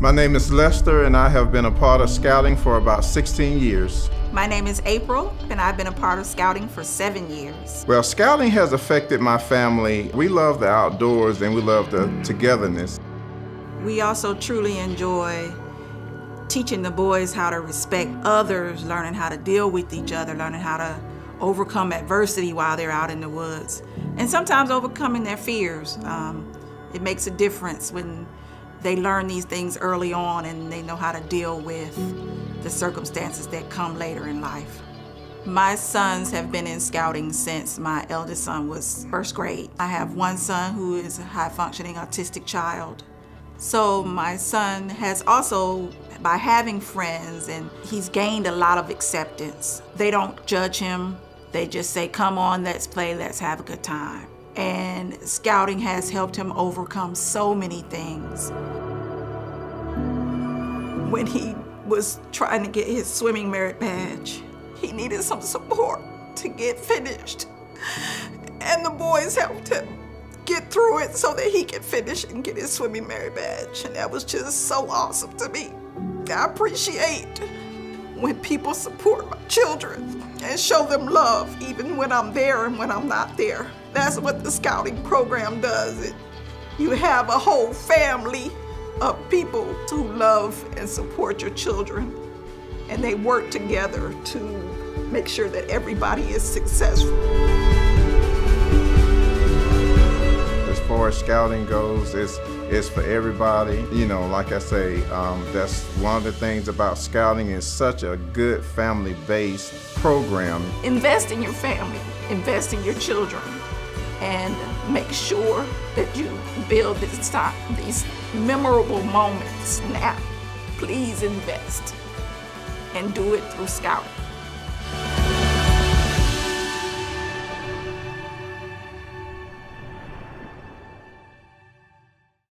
My name is Lester, and I have been a part of Scouting for about 16 years. My name is Apryl, and I've been a part of Scouting for seven years. Well, Scouting has affected my family. We love the outdoors and we love the togetherness. We also truly enjoy teaching the boys how to respect others, learning how to deal with each other, learning how to overcome adversity while they're out in the woods, and sometimes overcoming their fears. Um, it makes a difference when they learn these things early on and they know how to deal with the circumstances that come later in life. My sons have been in scouting since my eldest son was first grade. I have one son who is a high functioning autistic child. So my son has also, by having friends, and he's gained a lot of acceptance. They don't judge him. They just say, come on, let's play, let's have a good time and scouting has helped him overcome so many things. When he was trying to get his swimming merit badge, he needed some support to get finished. And the boys helped him get through it so that he could finish and get his swimming merit badge. And that was just so awesome to me. I appreciate when people support my children and show them love even when I'm there and when I'm not there. That's what the scouting program does. It, you have a whole family of people who love and support your children and they work together to make sure that everybody is successful. As far as scouting goes, it's it's for everybody. You know, like I say, um, that's one of the things about scouting is such a good family-based program. Invest in your family, invest in your children, and make sure that you build this time, these memorable moments now. Please invest and do it through scouting.